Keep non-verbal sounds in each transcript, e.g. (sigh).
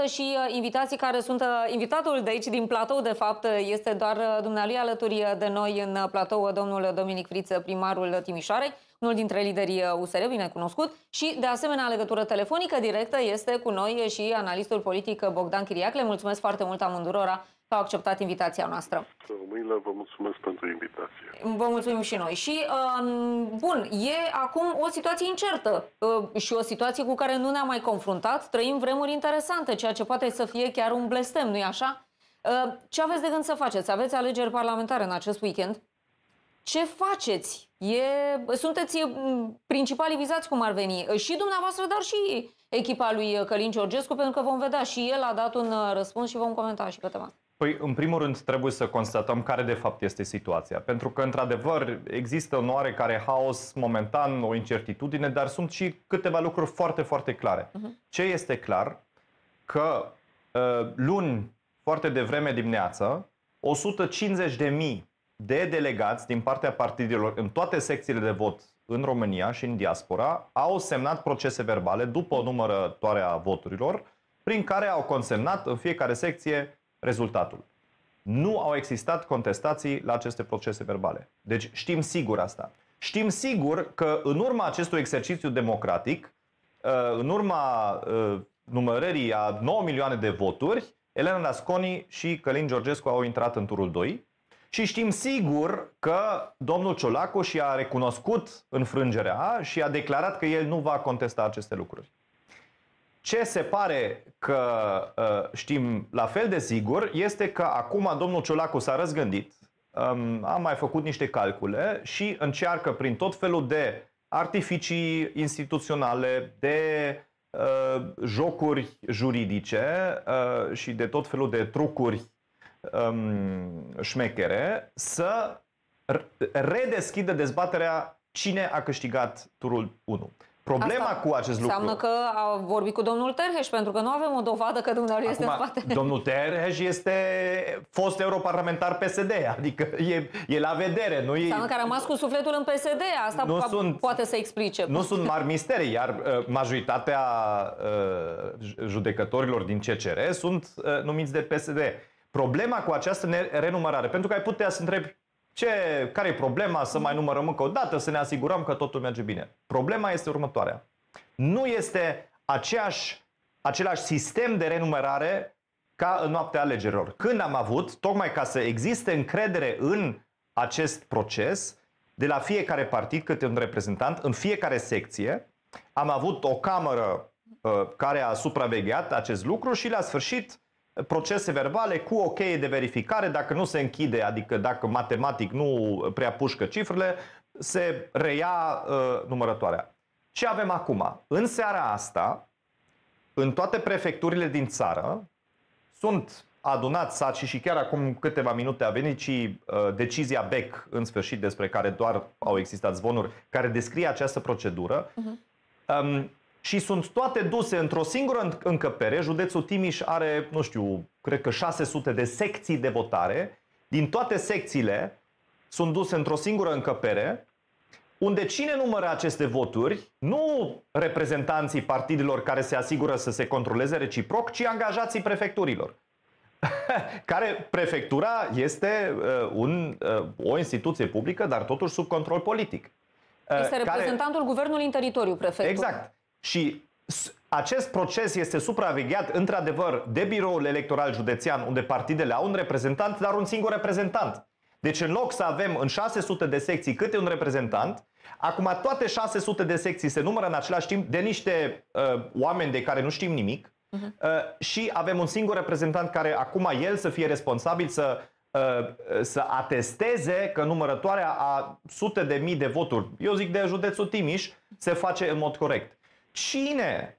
și uh, invitații care sunt uh, invitatul de aici din platou, de fapt, este doar uh, dumnealui alături de noi în platou domnul Dominic Friță, primarul Timișoarei, unul dintre liderii USR, bine cunoscut, și de asemenea legătură telefonică directă este cu noi și analistul politic Bogdan Chiriac. Le mulțumesc foarte mult amândurora că au acceptat invitația noastră. Mâine vă mulțumesc pentru invitație. Vă mulțumim și noi. Și, um, bun, e acum o situație incertă uh, și o situație cu care nu ne-am mai confruntat. Trăim vremuri interesante, ceea ce poate să fie chiar un blestem, nu-i așa? Uh, ce aveți de gând să faceți? Aveți alegeri parlamentare în acest weekend? Ce faceți? E, sunteți principalii vizați, cum ar veni, și dumneavoastră, dar și echipa lui Călin Georgescu, pentru că vom vedea și el a dat un uh, răspuns și vom comenta și câteva. Păi, în primul rând, trebuie să constatăm care de fapt este situația. Pentru că, într-adevăr, există un oarecare haos momentan, o incertitudine, dar sunt și câteva lucruri foarte, foarte clare. Uh-huh. Ce este clar? Că uh, luni, foarte devreme dimineață, 150 de mii de delegați din partea partidelor în toate secțiile de vot în România și în diaspora au semnat procese verbale după o numărătoare a voturilor, prin care au consemnat în fiecare secție rezultatul. Nu au existat contestații la aceste procese verbale. Deci știm sigur asta. Știm sigur că în urma acestui exercițiu democratic, uh, în urma uh, numărării a 9 milioane de voturi, Elena Nasconi și Călin Georgescu au intrat în turul 2 și știm sigur că domnul Ciolacu și-a recunoscut înfrângerea și a declarat că el nu va contesta aceste lucruri. Ce se pare că uh, știm la fel de sigur este că acum domnul Ciolacu s-a răzgândit, um, a mai făcut niște calcule și încearcă prin tot felul de artificii instituționale, de uh, jocuri juridice uh, și de tot felul de trucuri um, șmechere să redeschidă dezbaterea cine a câștigat turul 1. Problema Asta cu acest lucru... Înseamnă că a vorbit cu domnul Terheș, pentru că nu avem o dovadă că dumneavoastră este în spate. (laughs) Domnul Terheș este fost europarlamentar PSD, adică e, e la vedere. Nu Înseamnă că a rămas cu sufletul în PSD, asta nu po- sunt, poate să explice. Nu sunt mari misterii, iar uh, majoritatea uh, judecătorilor din CCR sunt uh, numiți de PSD. Problema cu această renumărare, pentru că ai putea să întrebi ce, care e problema să mai numărăm încă o dată, să ne asigurăm că totul merge bine? Problema este următoarea. Nu este aceeași, același sistem de renumerare ca în noaptea alegerilor. Când am avut, tocmai ca să existe încredere în acest proces, de la fiecare partid câte un reprezentant, în fiecare secție, am avut o cameră uh, care a supravegheat acest lucru și la sfârșit procese verbale cu o cheie de verificare, dacă nu se închide, adică dacă matematic nu prea pușcă cifrele, se reia uh, numărătoarea. Ce avem acum? În seara asta, în toate prefecturile din țară, sunt adunați saci și chiar acum câteva minute a venit și uh, decizia BEC în sfârșit despre care doar au existat zvonuri care descrie această procedură. Uh-huh. Um, și sunt toate duse într-o singură încăpere. Județul Timiș are, nu știu, cred că 600 de secții de votare. Din toate secțiile sunt duse într-o singură încăpere, unde cine numără aceste voturi, nu reprezentanții partidelor care se asigură să se controleze reciproc, ci angajații prefecturilor. (laughs) care prefectura este uh, un, uh, o instituție publică, dar totuși sub control politic. Este uh, reprezentantul care... guvernului în teritoriu, prefectul. Exact. Și acest proces este supravegheat, într-adevăr, de biroul electoral județean, unde partidele au un reprezentant, dar un singur reprezentant. Deci în loc să avem în 600 de secții câte un reprezentant, acum toate 600 de secții se numără în același timp de niște uh, oameni de care nu știm nimic uh-huh. uh, și avem un singur reprezentant care acum el să fie responsabil să uh, să atesteze că numărătoarea a sute de mii de voturi, eu zic de județul Timiș, se face în mod corect. Cine,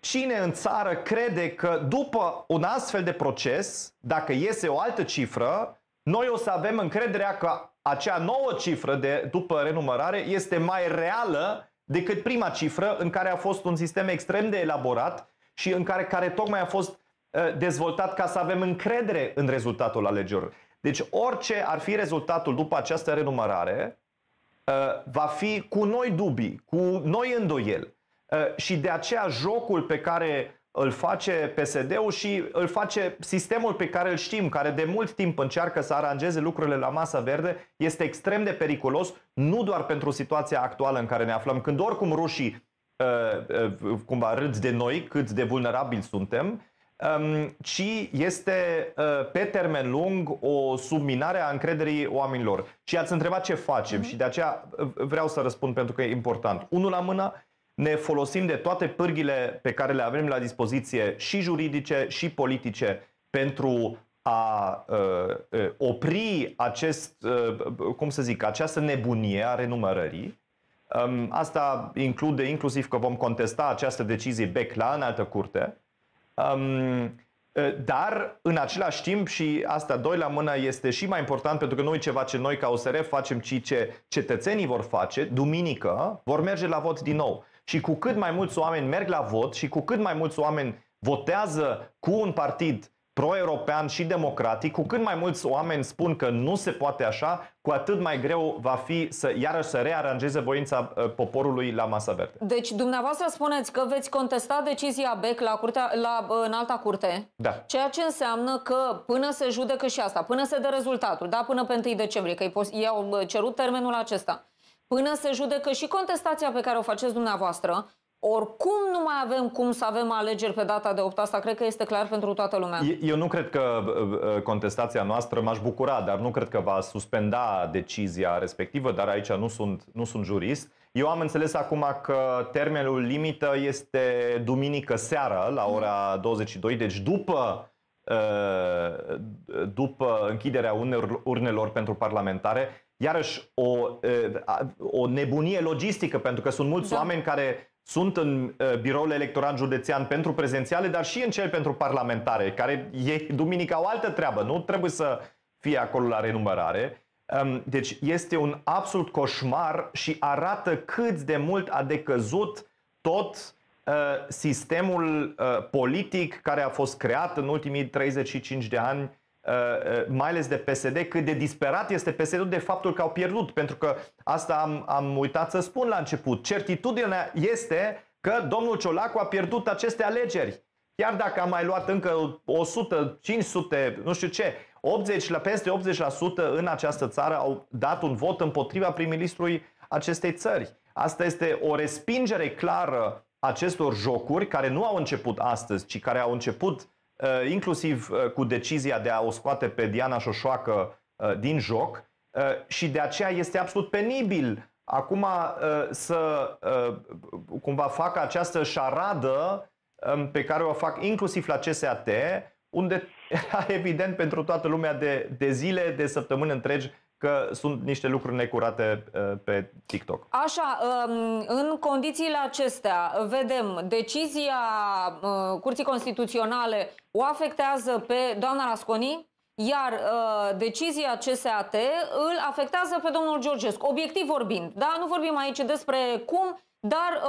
cine în țară crede că după un astfel de proces, dacă iese o altă cifră, noi o să avem încrederea că acea nouă cifră de după renumărare este mai reală decât prima cifră în care a fost un sistem extrem de elaborat și în care, care tocmai a fost uh, dezvoltat ca să avem încredere în rezultatul alegerilor. Deci orice ar fi rezultatul după această renumărare, uh, va fi cu noi dubii, cu noi îndoieli. Uh, și de aceea jocul pe care îl face PSD-ul și îl face sistemul pe care îl știm, care de mult timp încearcă să aranjeze lucrurile la masa verde, este extrem de periculos, nu doar pentru situația actuală în care ne aflăm, când oricum rușii uh, uh, cumva râd de noi, cât de vulnerabili suntem, um, ci este uh, pe termen lung o subminare a încrederii oamenilor. Și ați întrebat ce facem mm-hmm. și de aceea vreau să răspund pentru că e important. Unul la mână, ne folosim de toate pârghile pe care le avem la dispoziție și juridice și politice pentru a uh, uh, opri acest, uh, cum să zic, această nebunie a renumărării. Um, asta include inclusiv că vom contesta această decizie BEC la înaltă curte. Um, uh, dar, în același timp, și asta doi la mână este și mai important pentru că nu e ceva ce noi ca OSR facem, ci ce cetățenii vor face, duminică vor merge la vot din nou. Și cu cât mai mulți oameni merg la vot și cu cât mai mulți oameni votează cu un partid pro-european și democratic, cu cât mai mulți oameni spun că nu se poate așa, cu atât mai greu va fi să iarăși să rearanjeze voința uh, poporului la masa verde. Deci dumneavoastră spuneți că veți contesta decizia BEC la, curtea, la uh, în alta curte, da. ceea ce înseamnă că până se judecă și asta, până se dă rezultatul, da, până pe 1 decembrie, că ei au uh, cerut termenul acesta, până se judecă și contestația pe care o faceți dumneavoastră, oricum nu mai avem cum să avem alegeri pe data de 8. Asta cred că este clar pentru toată lumea. Eu nu cred că contestația noastră m-aș bucura, dar nu cred că va suspenda decizia respectivă, dar aici nu sunt, nu sunt jurist. Eu am înțeles acum că termenul limită este duminică seara la ora 22, deci după uh, după închiderea urnelor pentru parlamentare, iarăși o, o nebunie logistică, pentru că sunt mulți da. oameni care sunt în biroul electoral județean pentru prezențiale, dar și în cel pentru parlamentare, care e duminica o altă treabă, nu trebuie să fie acolo la renumărare. Deci este un absolut coșmar și arată cât de mult a decăzut tot sistemul politic care a fost creat în ultimii 35 de ani Uh, uh, mai ales de PSD, cât de disperat este PSD-ul de faptul că au pierdut. Pentru că asta am, am uitat să spun la început. Certitudinea este că domnul Ciolacu a pierdut aceste alegeri. Chiar dacă a mai luat încă 100, 500, nu știu ce, 80 la peste 80% în această țară au dat un vot împotriva prim-ministrului acestei țări. Asta este o respingere clară acestor jocuri care nu au început astăzi, ci care au început Uh, inclusiv uh, cu decizia de a o scoate pe Diana Șoșoacă uh, din joc. Și de aceea este absolut penibil acum să cumva facă această șaradă um, pe care o fac inclusiv la CSAT, unde (laughs) era evident pentru toată lumea de, de zile, de săptămâni întregi că sunt niște lucruri necurate uh, pe TikTok. Așa, um, în condițiile acestea, vedem decizia uh, Curții Constituționale o afectează pe doamna Rasconi, iar uh, decizia CSAT îl afectează pe domnul Georgescu, obiectiv vorbind. Da, nu vorbim aici despre cum, dar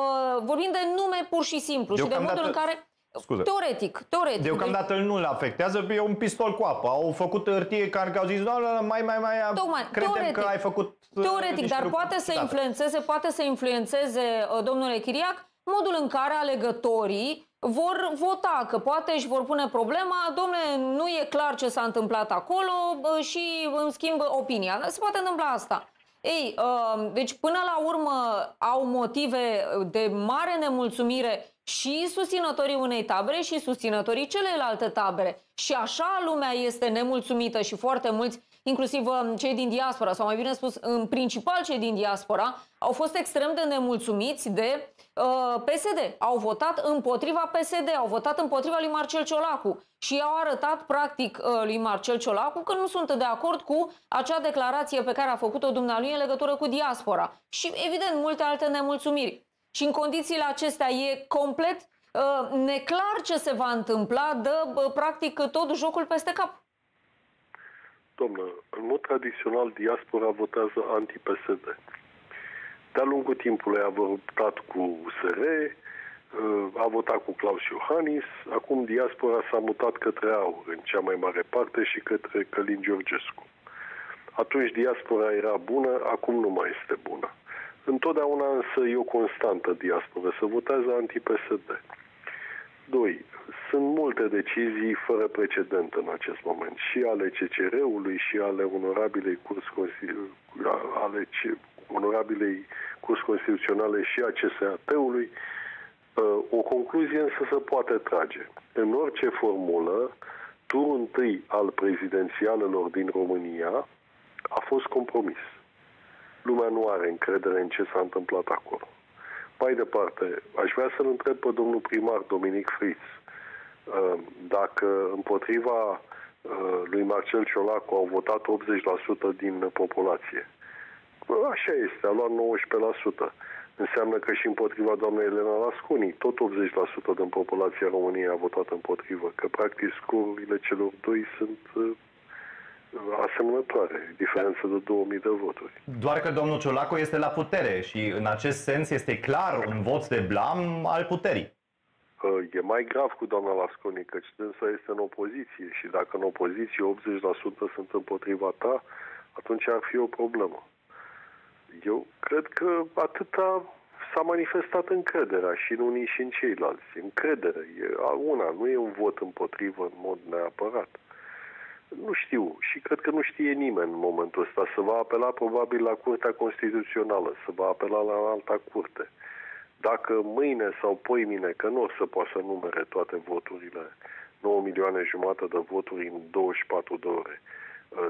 vorbim de nume pur și simplu și de modul în care Scuze. Teoretic, teoretic. Deocamdată deci... nu le afectează, e un pistol cu apă. Au făcut hârtie care au zis, nu, nu, mai, mai, mai, Tocmai, credem teoretic, că ai făcut uh, Teoretic, dar poate să influențeze, poate să influențeze, uh, domnule Chiriac, modul în care alegătorii vor vota, că poate își vor pune problema, domnule, nu e clar ce s-a întâmplat acolo uh, și îmi schimbă opinia. Se poate întâmpla asta. Ei, deci până la urmă au motive de mare nemulțumire și susținătorii unei tabere și susținătorii celelalte tabere. Și așa lumea este nemulțumită și foarte mulți, inclusiv um, cei din diaspora, sau mai bine spus, în principal cei din diaspora, au fost extrem de nemulțumiți de uh, PSD. Au votat împotriva PSD, au votat împotriva lui Marcel Ciolacu și au arătat practic uh, lui Marcel Ciolacu că nu sunt de acord cu acea declarație pe care a făcut-o dumnealui în legătură cu diaspora. Și evident multe alte nemulțumiri. Și în condițiile acestea e complet uh, neclar ce se va întâmpla, dă uh, practic tot jocul peste cap. Domnă, în mod tradițional diaspora votează anti-PSD. De-a lungul timpului a votat cu USR, uh, a votat cu Claus Iohannis, acum diaspora s-a mutat către AUR în cea mai mare parte și către Călin Georgescu. Atunci diaspora era bună, acum nu mai este bună. Întotdeauna însă e o constantă diasporă, să votează anti-PSD. Doi, sunt multe decizii fără precedent în acest moment, și ale CCR-ului, și ale onorabilei curs, ale onorabilei curs constituționale și a CSAT-ului. Uh, o concluzie însă se poate trage. În orice formulă, turul întâi al prezidențialelor din România a fost compromis. Lumea nu are încredere în ce s-a întâmplat acolo. Mai departe, aș vrea să-l întreb pe domnul primar Dominic Fritz uh, dacă împotriva uh, lui Marcel Ciolacu au votat 80% din populație. Așa este, a luat 19%. Înseamnă că și împotriva doamnei Elena Lascuni, tot 80% din populația României a votat împotrivă, că practic scorurile celor doi sunt uh, asemănătoare, diferență de 2000 de voturi. Doar că domnul Ciolacu este la putere și în acest sens este clar un vot de blam al puterii. E mai grav cu doamna Lasconi, căci dânsa este în opoziție și dacă în opoziție 80% sunt împotriva ta, atunci ar fi o problemă. Eu cred că atâta s-a manifestat încrederea și în unii și în ceilalți. Încredere e una, nu e un vot împotrivă în mod neapărat. Nu știu și cred că nu știe nimeni în momentul ăsta. să va apela probabil la Curtea Constituțională, să va apela la alta curte. Dacă mâine sau poimine, că nu o să poată să numere toate voturile, 9 milioane jumate de voturi în 24 de ore,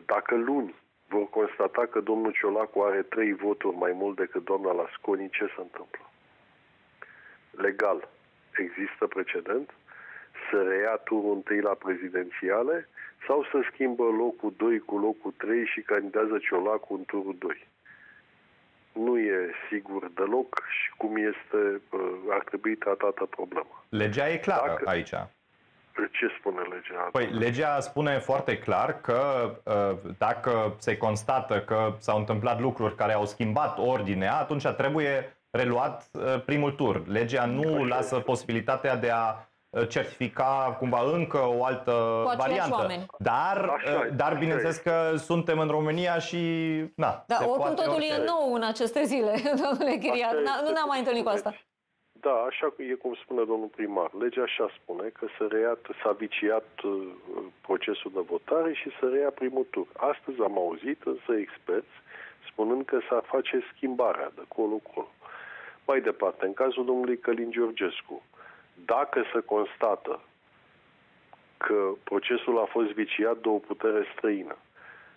dacă luni vor constata că domnul Ciolacu are trei voturi mai mult decât doamna Lasconi, ce se întâmplă? Legal, există precedent? Să reia turul întâi la prezidențiale sau să schimbă locul 2 cu locul 3 și candidează Ciolacu în turul 2? Nu e sigur deloc și cum este, uh, ar trebui tratată problema. Legea e clară Dacă... aici. Ce spune legea? Păi, legea spune foarte clar că uh, dacă se constată că s-au întâmplat lucruri care au schimbat ordinea, atunci trebuie reluat uh, primul tur. Legea nu Așa lasă este. posibilitatea de a uh, certifica cumva încă o altă variantă. Oameni. Dar, Așa, dar bineînțeles că suntem în România și na, Da, oricum totul e nou în aceste zile, (laughs) domnule Chiriar. Nu ne-am mai întâlnit cu asta. Da, așa e cum spune domnul primar. Legea așa spune că s-a, reiat, s-a viciat uh, procesul de votare și să reia primul tur. Astăzi am auzit însă experți spunând că s-ar face schimbarea de colo-colo. Mai departe, în cazul domnului Călin Georgescu, dacă se constată că procesul a fost viciat de o putere străină,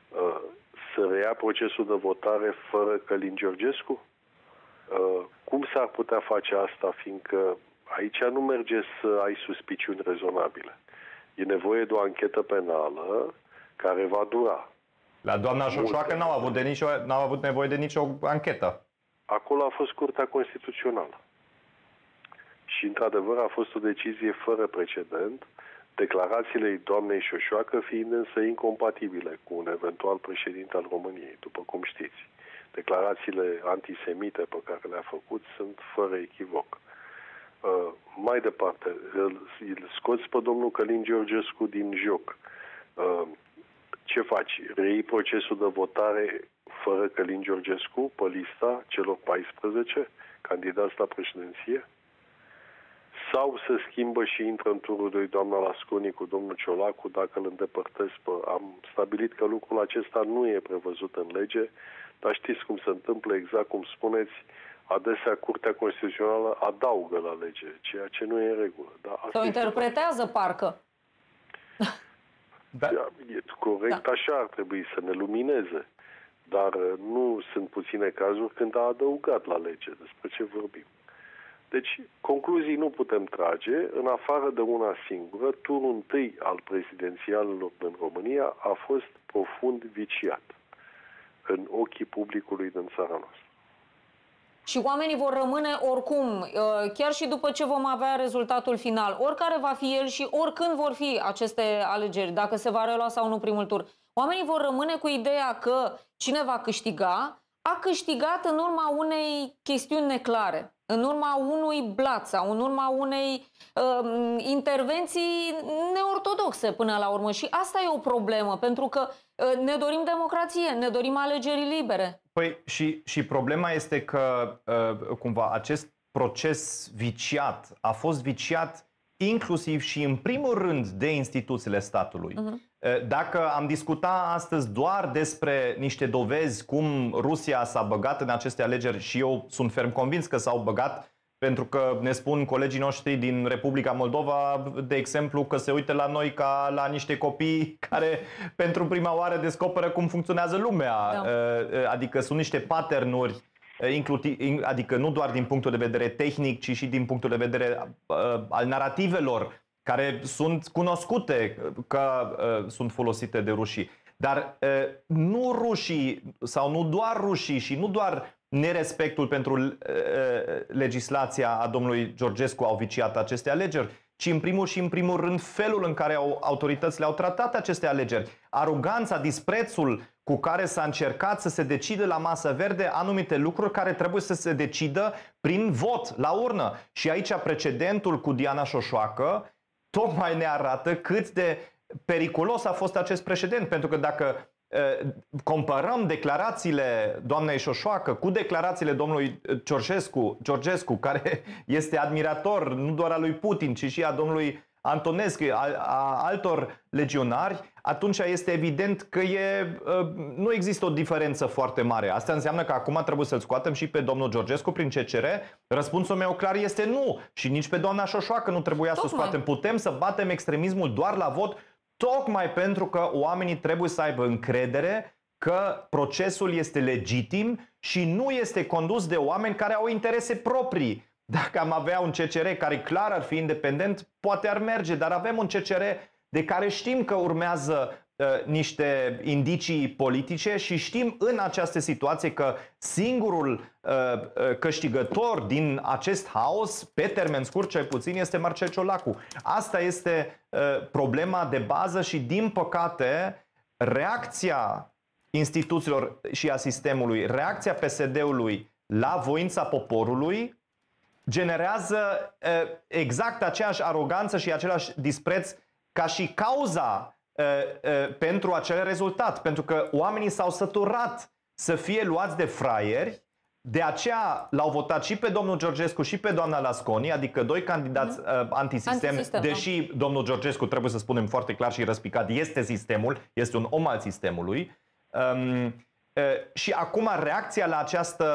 uh, să reia procesul de votare fără Călin Georgescu? Uh, cum s-ar putea face asta, fiindcă aici nu merge să ai suspiciuni rezonabile. E nevoie de o anchetă penală care va dura. La doamna Șoșoacă n-au avut, de nicio, n-au avut nevoie de nicio anchetă. Acolo a fost Curtea Constituțională. Și, într-adevăr, a fost o decizie fără precedent, declarațiile doamnei Șoșoacă fiind însă incompatibile cu un eventual președinte al României, după cum știți declarațiile antisemite pe care le-a făcut sunt fără echivoc. Uh, mai departe, îl, îl scoți pe domnul Călin Georgescu din joc. Uh, ce faci? Rei procesul de votare fără Călin Georgescu pe lista celor 14 candidați la președinție? Sau se schimbă și intră în turul 2 doamna Lasconi cu domnul Ciolacu dacă îl îndepărtez pe... Am stabilit că lucrul acesta nu e prevăzut în lege dar știți cum se întâmplă, exact cum spuneți, adesea Curtea Constituțională adaugă la lege, ceea ce nu e în regulă. Da, asta o interpretează, parcă. Da. E corect, da. așa ar trebui să ne lumineze. Dar uh, nu sunt puține cazuri când a adăugat la lege. Despre ce vorbim? Deci, concluzii nu putem trage, în afară de una singură, turul întâi al prezidențialelor din România a fost profund viciat în ochii publicului din țara noastră. Și oamenii vor rămâne oricum, uh, chiar și după ce vom avea rezultatul final, oricare va fi el și oricând vor fi aceste alegeri, dacă se va relua sau nu primul tur. Oamenii vor rămâne cu ideea că cine va câștiga a câștigat în urma unei chestiuni neclare, în urma unui blat sau în urma unei uh, intervenții neortodoxe până la urmă. Și asta e o problemă, pentru că uh, ne dorim democrație, ne dorim alegeri libere. Păi și, și problema este că uh, cumva acest proces viciat a fost viciat inclusiv și în primul rând de instituțiile statului. Uh-huh. Dacă am discuta astăzi doar despre niște dovezi cum Rusia s-a băgat în aceste alegeri și eu sunt ferm convins că s-au băgat pentru că ne spun colegii noștri din Republica Moldova, de exemplu, că se uită la noi ca la niște copii (laughs) care pentru prima oară descoperă cum funcționează lumea. Da. Adică sunt niște patternuri adică nu doar din punctul de vedere tehnic, ci și din punctul de vedere al narativelor care sunt cunoscute că sunt folosite de rușii. Dar nu rușii sau nu doar rușii și nu doar nerespectul pentru uh, legislația a domnului Georgescu au viciat aceste alegeri, ci în primul și în primul rând felul în care au, autoritățile au tratat aceste alegeri. Aroganța, disprețul cu care s-a încercat să se decide la masă verde anumite lucruri care trebuie să se decidă prin vot, la urnă. Și aici precedentul cu Diana Șoșoacă tocmai ne arată cât de periculos a fost acest precedent, pentru că dacă Eh, comparăm declarațiile doamnei Șoșoacă cu declarațiile domnului Georgescu, Georgescu, care (laughs) este admirator nu doar a lui Putin, ci și a domnului Antonescu, a, a altor legionari, atunci este evident că e, eh, nu există o diferență foarte mare. Asta înseamnă că acum trebuie să-l scoatem și pe domnul Georgescu prin CCR. Răspunsul meu clar este nu. Și nici pe doamna Șoșoacă nu trebuia Tocmai. să o scoatem. Putem să batem extremismul doar la vot tocmai pentru că oamenii trebuie să aibă încredere că procesul este legitim și nu este condus de oameni care au interese proprii. Dacă am avea un CCR care clar ar fi independent, poate ar merge, dar avem un CCR de care știm că urmează uh, niște indicii politice și știm în această situație că singurul uh, uh, câștigător din acest haos, pe termen scurt cel puțin, este Marcel Ciolacu. Asta este uh, problema de bază și din păcate reacția instituțiilor și a sistemului, reacția PSD-ului la voința poporului generează uh, exact aceeași aroganță și același dispreț ca și cauza uh, uh, pentru acel rezultat. Pentru că oamenii s-au săturat să fie luați de fraieri, de aceea l-au votat și pe domnul Georgescu și pe doamna Lasconi, adică doi candidați mm. uh, antisistem, antisistem, deși da. domnul Georgescu, trebuie să spunem foarte clar și răspicat, este sistemul, este un om al sistemului. Um, uh, și acum reacția la această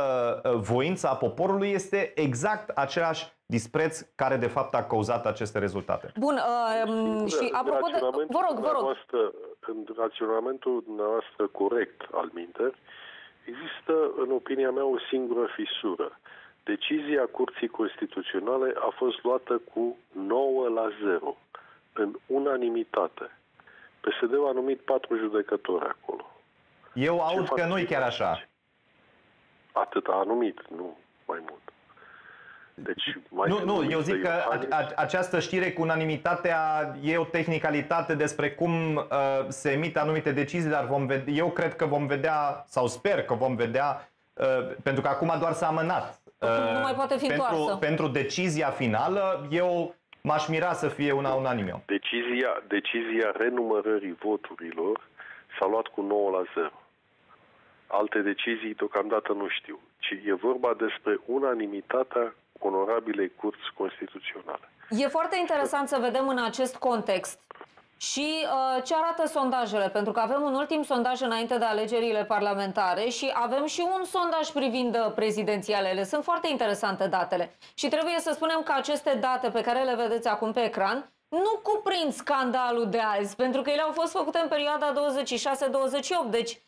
uh, voință a poporului este exact același dispreț care de fapt a cauzat aceste rezultate. Bun, uh, și apropo de... Vă rog, vă rog. În raționamentul dumneavoastră corect al minter, există, în opinia mea, o singură fisură. Decizia Curții Constituționale a fost luată cu 9 la 0, în unanimitate. PSD-ul a numit patru judecători acolo. Eu aud că nu e chiar așa. Atât a numit, nu mai mult. Deci, mai nu, nu, eu zic că a, această știre cu unanimitatea e o tehnicalitate despre cum uh, se emit anumite decizii, dar vom vedea, eu cred că vom vedea, sau sper că vom vedea, uh, pentru că acum doar s-a amânat. Uh, nu mai poate fi pentru, pentru decizia finală, eu m-aș mira să fie una unanimă. Decizia, decizia renumărării voturilor s-a luat cu 9 la 0. Alte decizii deocamdată nu știu, ci e vorba despre unanimitatea onorabile curți constituționale. E foarte interesant să vedem în acest context și uh, ce arată sondajele, pentru că avem un ultim sondaj înainte de alegerile parlamentare și avem și un sondaj privind uh, prezidențialele. Sunt foarte interesante datele și trebuie să spunem că aceste date pe care le vedeți acum pe ecran nu cuprind scandalul de azi, pentru că ele au fost făcute în perioada 26-28, deci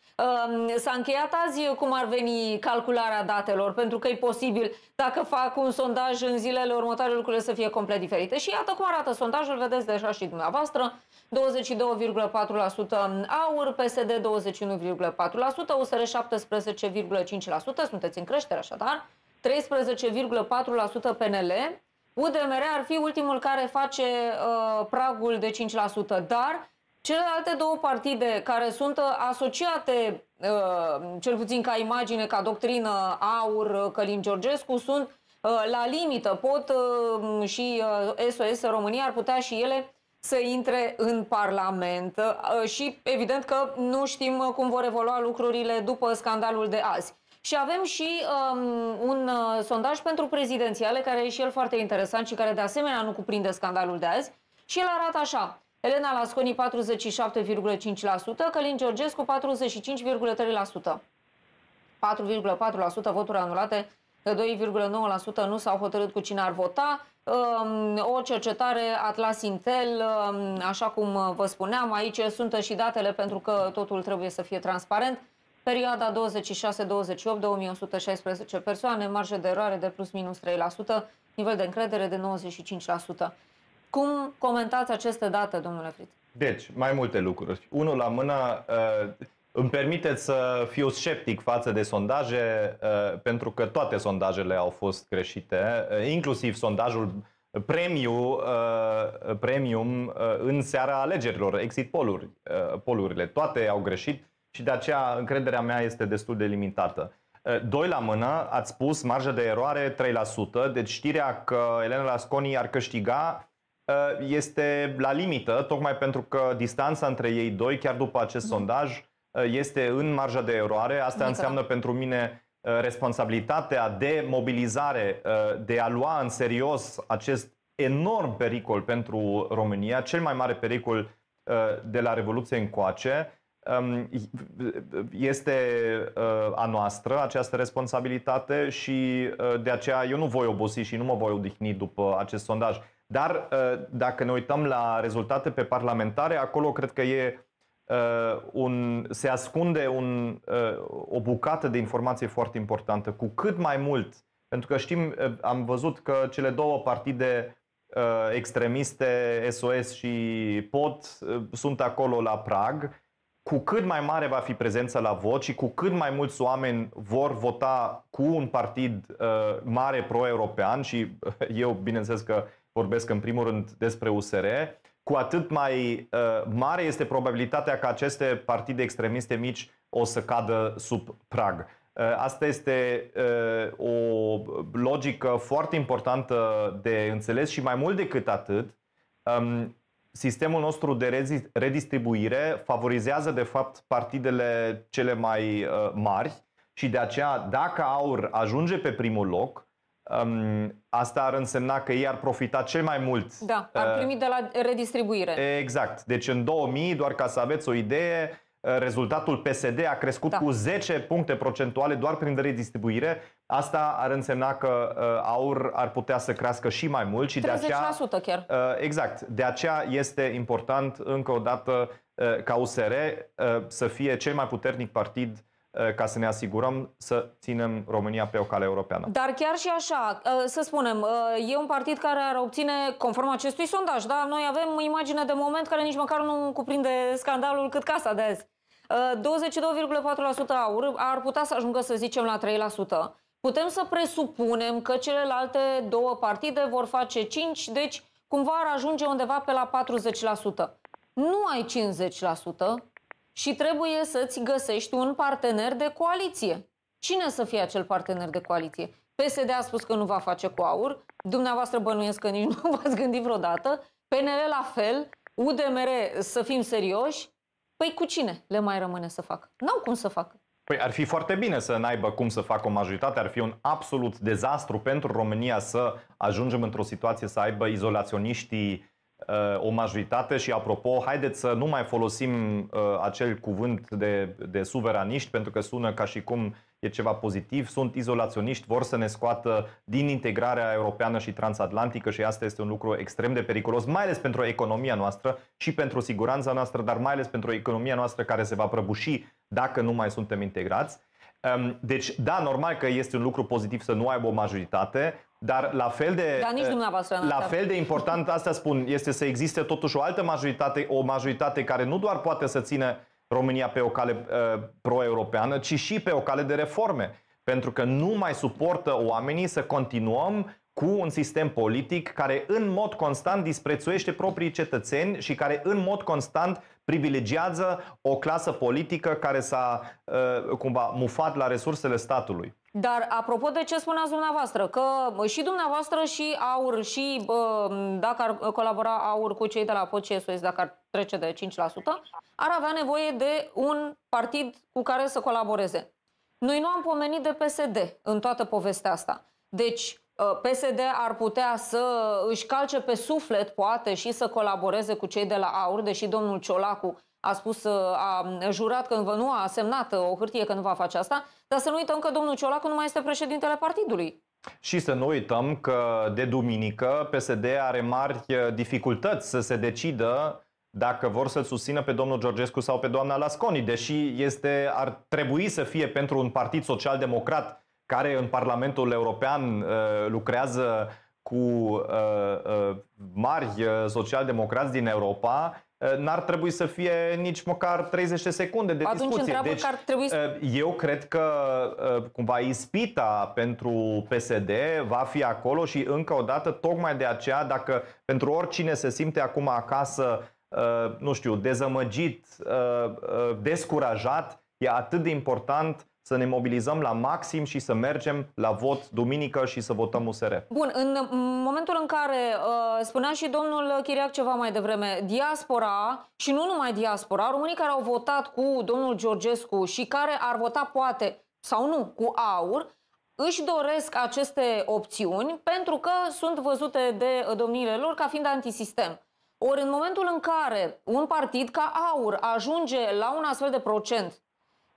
S-a încheiat azi cum ar veni calcularea datelor, pentru că e posibil, dacă fac un sondaj în zilele următoare, lucrurile să fie complet diferite. Și iată cum arată sondajul, vedeți deja și dumneavoastră, 22,4% aur, PSD 21,4%, USR 17,5%, sunteți în creștere așadar, 13,4% PNL, UDMR ar fi ultimul care face uh, pragul de 5%, dar Celelalte două partide care sunt uh, asociate, uh, cel puțin ca imagine, ca doctrină Aur, uh, Călin Georgescu, sunt la limită. Pot și SOS România ar putea și ele să intre în Parlament și evident că nu știm cum vor evolua lucrurile după scandalul de azi. Și avem și um, un uh, sondaj pentru prezidențiale, care e și el foarte interesant și care de asemenea nu cuprinde scandalul de azi. Și el arată așa. Elena Lasconi 47,5%, Călin Georgescu 45,3%. 4,4% voturi anulate, 2,9% nu s-au hotărât cu cine ar vota. Um, o cercetare Atlas Intel, um, așa cum vă spuneam, aici sunt și datele pentru că totul trebuie să fie transparent. Perioada 26-28, 2116 persoane, marjă de eroare de plus minus 3%, nivel de încredere de 95%. Cum comentați aceste date, domnule Frit? Deci, mai multe lucruri. Unul la mână, uh, îmi permiteți să fiu sceptic față de sondaje, uh, pentru că toate sondajele au fost greșite, uh, inclusiv sondajul premiu, premium în seara alegerilor, exit poluri, polurile. Toate au greșit și de aceea încrederea mea este destul de limitată. Doi la mână, ați spus marjă de eroare 3%, deci știrea că Elena Lasconi ar câștiga este la limită, tocmai pentru că distanța între ei doi, chiar după acest mm. sondaj, este în marja de eroare. Asta Mică. înseamnă pentru mine responsabilitatea de mobilizare, de a lua în serios acest enorm pericol pentru România, cel mai mare pericol de la Revoluție încoace este a noastră această responsabilitate și de aceea eu nu voi obosi și nu mă voi odihni după acest sondaj. Dar dacă ne uităm la rezultate pe parlamentare, acolo cred că e un, se ascunde un, o bucată de informație foarte importantă. Cu cât mai mult, pentru că știm, am văzut că cele două partide extremiste, SOS și POT, sunt acolo la prag cu cât mai mare va fi prezența la vot și cu cât mai mulți oameni vor vota cu un partid uh, mare pro-european și uh, eu, bineînțeles că vorbesc în primul rând despre USR, cu atât mai uh, mare este probabilitatea că aceste partide extremiste mici o să cadă sub prag. Uh, asta este uh, o logică foarte importantă de înțeles și mai mult decât atât, um, sistemul nostru de redistribuire favorizează de fapt partidele cele mai uh, mari și de aceea dacă AUR ajunge pe primul loc, um, asta ar însemna că ei ar profita cel mai mult. Da, ar uh, primi de la redistribuire. Exact. Deci în 2000, doar ca să aveți o idee, uh, rezultatul PSD a crescut da. cu 10 puncte procentuale doar prin redistribuire. Asta ar însemna că uh, aur ar putea să crească și mai mult și 30% de aceea chiar. Uh, exact. De aceea este important încă o dată uh, ca USR uh, să fie cel mai puternic partid uh, ca să ne asigurăm să ținem România pe o cale europeană. Dar chiar și așa, uh, să spunem, uh, e un partid care ar obține, conform acestui sondaj, da? Noi avem imagine de moment care nici măcar nu cuprinde scandalul cât casa de azi. 22,4% aur ar putea să ajungă, să zicem, la 3% putem să presupunem că celelalte două partide vor face 5, deci cumva ar ajunge undeva pe la 40%. Nu ai 50% și trebuie să-ți găsești un partener de coaliție. Cine să fie acel partener de coaliție? PSD a spus că nu va face cu aur, dumneavoastră bănuiesc că nici (laughs) nu v-ați gândit vreodată, PNL la fel, UDMR să fim serioși, păi cu cine le mai rămâne să facă? N-au cum să facă. Păi ar fi foarte bine să n-aibă cum să facă o majoritate, ar fi un absolut dezastru pentru România să ajungem într-o situație să aibă izolaționiștii uh, o majoritate și apropo, haideți să nu mai folosim uh, acel cuvânt de, de suveraniști pentru că sună ca și cum e ceva pozitiv, sunt izolaționiști, vor să ne scoată din integrarea europeană și transatlantică și asta este un lucru extrem de periculos, mai ales pentru economia noastră și pentru siguranța noastră, dar mai ales pentru economia noastră care se va prăbuși dacă nu mai suntem integrați. Um, deci, da, normal că este un lucru pozitiv să nu aibă o majoritate, dar la fel de, dar nici dumneavoastră la fel de important, asta spun, este să existe totuși o altă majoritate, o majoritate care nu doar poate să țină România pe o cale uh, pro-europeană, ci și pe o cale de reforme. Pentru că nu mai suportă oamenii să continuăm cu un sistem politic care în mod constant disprețuiește proprii cetățeni și care în mod constant privilegiază o clasă politică care s-a uh, cumva mufat la resursele statului. Dar apropo de ce spuneați dumneavoastră, că și dumneavoastră și AUR și dacă ar colabora AUR cu cei de la POCSOS, dacă ar trece de 5%, ar avea nevoie de un partid cu care să colaboreze. Noi nu am pomenit de PSD în toată povestea asta. Deci, uh, PSD ar putea să își calce pe suflet, poate, și să colaboreze cu cei de la AUR, deși domnul Ciolacu a spus, uh, a jurat că nu a semnat o hârtie că nu va face asta, dar să nu uităm că domnul Ciolacu nu mai este președintele partidului. Și să nu uităm că de duminică PSD are mari uh, dificultăți să se decidă dacă vor să-l susțină pe domnul Georgescu sau pe doamna Lasconi, deși este, ar trebui să fie pentru un partid social-democrat care în Parlamentul European uh, lucrează cu uh, uh, mari uh, social-democrați din Europa, uh, n-ar trebui să fie nici măcar 30 de secunde de Atunci discuție. Deci, că ar trebui să... uh, eu cred că uh, cumva ispita pentru PSD va fi acolo și încă o dată, tocmai de aceea, dacă pentru oricine se simte acum acasă Uh, nu știu, dezamăgit, uh, uh, descurajat, e atât de important să ne mobilizăm la maxim și să mergem la vot duminică și să votăm USR. Bun, în momentul în care uh, spunea și domnul Chiriac ceva mai devreme, diaspora și nu numai diaspora, românii care au votat cu domnul Georgescu și care ar vota poate sau nu cu aur, își doresc aceste opțiuni pentru că sunt văzute de domniile lor ca fiind antisistem. Ori în momentul în care un partid ca AUR ajunge la un astfel de procent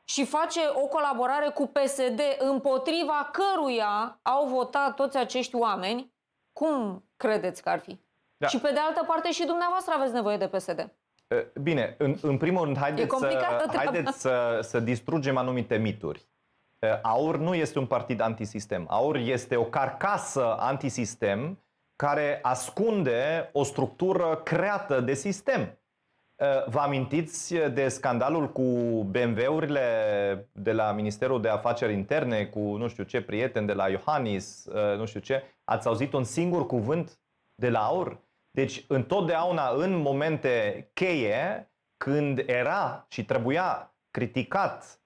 și face o colaborare cu PSD împotriva căruia au votat toți acești oameni, cum credeți că ar fi? Da. Și pe de altă parte și dumneavoastră aveți nevoie de PSD. Bine, în, în primul rând, haideți, să, haideți să, să distrugem anumite mituri. AUR nu este un partid antisistem. AUR este o carcasă antisistem care ascunde o structură creată de sistem. Uh, vă amintiți de scandalul cu BMW-urile de la Ministerul de Afaceri Interne, cu nu știu ce prieten de la Iohannis, uh, nu știu ce? Ați auzit un singur cuvânt de la aur? Deci, întotdeauna, în momente cheie, când era și trebuia criticat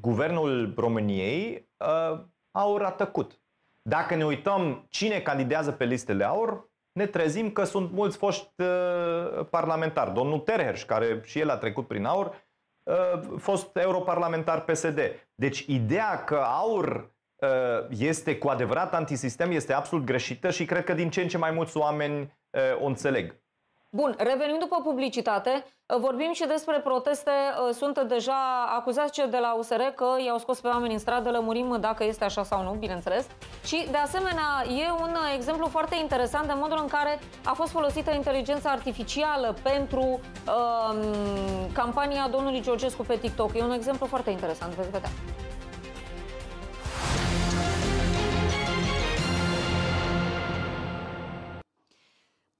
guvernul României, uh, aur a tăcut. Dacă ne uităm cine candidează pe listele aur, ne trezim că sunt mulți foști uh, parlamentari. Domnul Terherș, care și el a trecut prin aur, uh, fost europarlamentar PSD. Deci ideea că aur uh, este cu adevărat antisistem este absolut greșită și cred că din ce în ce mai mulți oameni uh, o înțeleg. Bun, revenim după publicitate, vorbim și despre proteste. Sunt deja acuzați cei de la USR că i-au scos pe oameni în stradă, lămurim dacă este așa sau nu, bineînțeles. Și, de asemenea, e un exemplu foarte interesant de modul în care a fost folosită inteligența artificială pentru um, campania domnului Georgescu pe TikTok. E un exemplu foarte interesant, veți vedea.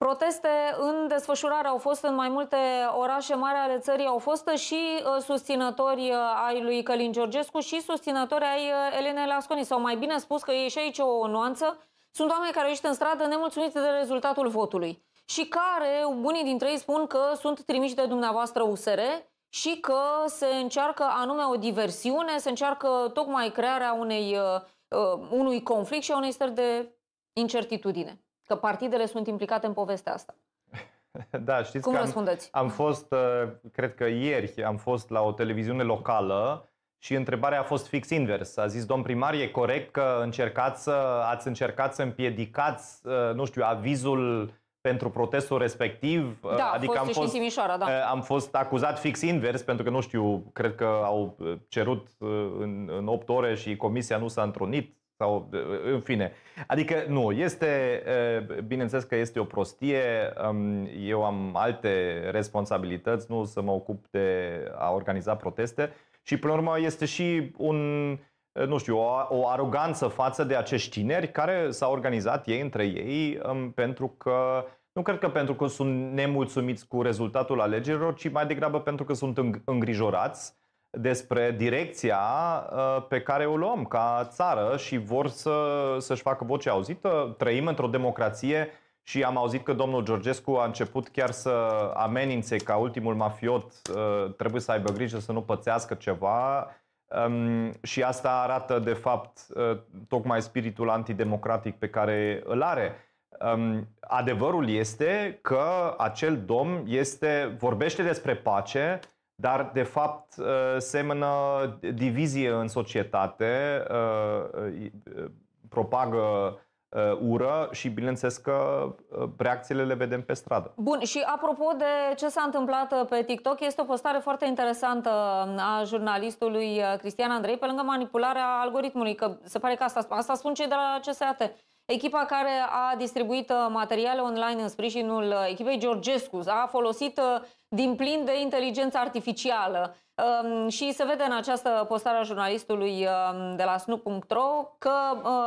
Proteste în desfășurare au fost în mai multe orașe mari ale țării, au fost și uh, susținători uh, ai lui Călin Georgescu și susținători ai uh, Elenei Lasconi, sau mai bine spus că e și aici o nuanță, sunt oameni care ieșit în stradă nemulțumiți de rezultatul votului și care, unii dintre ei spun că sunt trimiși de dumneavoastră USR și că se încearcă anume o diversiune, se încearcă tocmai crearea unei, uh, unui conflict și a unei stări de incertitudine. Că partidele sunt implicate în povestea asta. (laughs) Da, știți Cum că răspundeți? Am, am fost, uh, cred că ieri, am fost la o televiziune locală și întrebarea a fost fix invers. A zis, domn primar, e corect că încercați să, ați încercat să împiedicați, uh, nu știu, avizul pentru protestul respectiv. Da, adică am fost, Timișoara, da. Uh, am fost acuzat fix invers, pentru că, nu știu, cred că au cerut în, în 8 ore și comisia nu s-a întrunit sau, în fine. Adică, nu, este, bineînțeles că este o prostie. Eu am alte responsabilități, nu să mă ocup de a organiza proteste. Și, până la urmă, este și un, nu știu, o, o aroganță față de acești tineri care s-au organizat ei între ei pentru că nu cred că pentru că sunt nemulțumiți cu rezultatul alegerilor, ci mai degrabă pentru că sunt îngrijorați despre direcția uh, pe care o luăm ca țară și vor să, să-și facă vocea auzită. Trăim într-o democrație și am auzit că domnul Georgescu a început chiar să amenințe ca ultimul mafiot, uh, trebuie să aibă grijă să nu pățească ceva. Um, și asta arată, de fapt, uh, tocmai spiritul antidemocratic pe care îl are. Um, adevărul este că acel domn este, vorbește despre pace, dar de fapt uh, semănă divizie în societate, propagă ură și bineînțeles că reacțiile le vedem pe stradă. Bun, și apropo de ce s-a întâmplat pe TikTok, este o postare foarte interesantă a jurnalistului Cristian Andrei pe lângă manipularea algoritmului, că se pare că asta, asta spun cei de la CSAT. Echipa care a distribuit uh, materiale online în sprijinul uh, echipei Georgescu a folosit uh, din plin de inteligență artificială. Um, și se vede în această postare a jurnalistului um, de la snu.ro că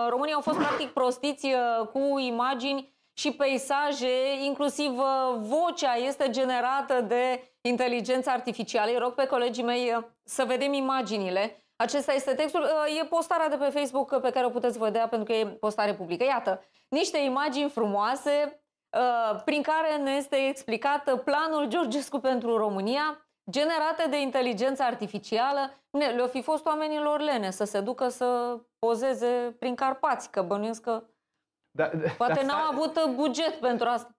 românii au fost practic prostiți cu imagini și peisaje, inclusiv vocea este generată de inteligență artificială. Îi rog pe colegii mei să vedem imaginile. Acesta este textul. Uh, e postarea de pe Facebook pe care o puteți vedea pentru că e postare publică. Iată, niște imagini frumoase uh, prin care ne este explicat planul Georgescu pentru România, generate de inteligență artificială. Le-o fi fost oamenilor lene să se ducă să pozeze prin Carpați, că bănuiesc că da, da, poate da, n-au avut buget pentru asta.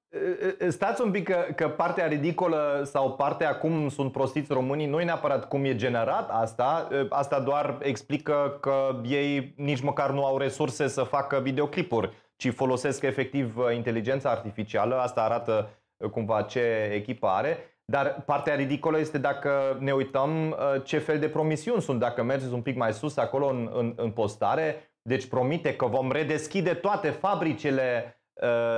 Stați un pic că, că partea ridicolă sau partea cum sunt prostiți românii, nu e neapărat cum e generat asta, asta doar explică că ei nici măcar nu au resurse să facă videoclipuri, ci folosesc efectiv inteligența artificială, asta arată cumva ce echipă are, dar partea ridicolă este dacă ne uităm ce fel de promisiuni sunt, dacă mergeți un pic mai sus acolo în, în, în postare, deci promite că vom redeschide toate fabricile Uh,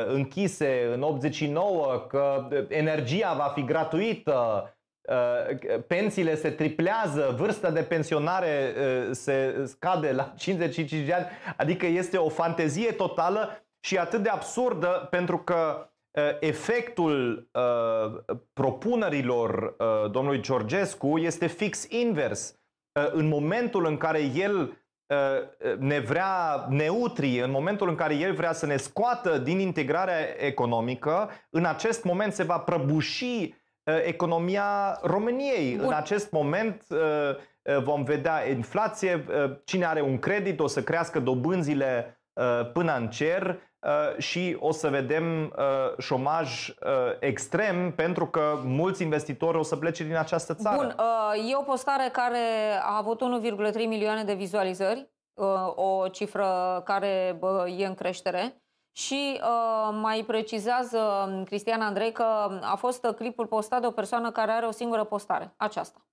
închise în 89, că energia va fi gratuită, uh, pensiile se triplează, vârsta de pensionare uh, se scade la (laughs) 55 de ani, adică este o fantezie totală și atât de absurdă pentru că efectul propunerilor domnului Georgescu este fix invers. În momentul în care el Uh, ne vrea neutri în momentul în care el vrea să ne scoată din integrarea economică, în acest moment se va prăbuși uh, economia României. Bun. În acest moment uh, vom vedea inflație, cine are un credit o să crească dobânzile până în cer și o să vedem șomaj extrem pentru că mulți investitori o să plece din această țară. Bun, e o postare care a avut 1,3 milioane de vizualizări, o cifră care e în creștere. Și mai precizează Cristian Andrei că a fost clipul postat de o persoană care are o singură postare, aceasta.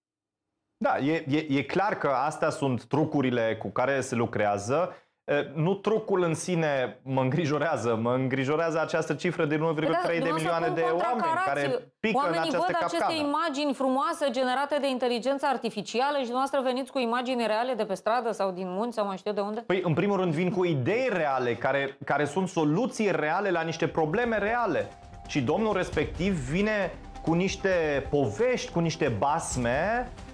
Da, e, e, e clar că astea sunt trucurile cu care se lucrează nu trucul în sine mă îngrijorează, mă îngrijorează această cifră de 1,3 da, de milioane de oameni care pică Oamenii în această văd capcană. aceste imagini frumoase generate de inteligență artificială și dumneavoastră veniți cu imagini reale de pe stradă sau din munți sau mai știu de unde? Păi, în primul rând, vin cu idei reale care, care sunt soluții reale la niște probleme reale. Și domnul respectiv vine cu niște povești, cu niște basme Eh,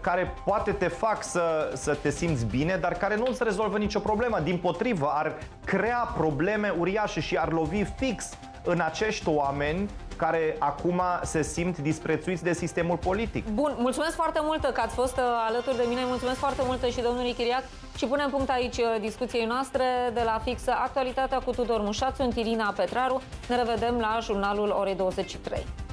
care poate te fac să, să te simți bine, dar care nu îți rezolvă nicio problemă. Din potrivă, ar crea probleme uriașe și ar lovi fix în acești oameni care acum se simt disprețuiți de sistemul politic. Bun, mulțumesc foarte mult că ați fost uh, alături de mine, mulțumesc foarte mult și domnului Chiriac și punem punct aici uh, discuției noastre de la fixă Actualitatea cu Tudor Mușațu, în Tirina Petraru. Ne revedem la jurnalul orei 23.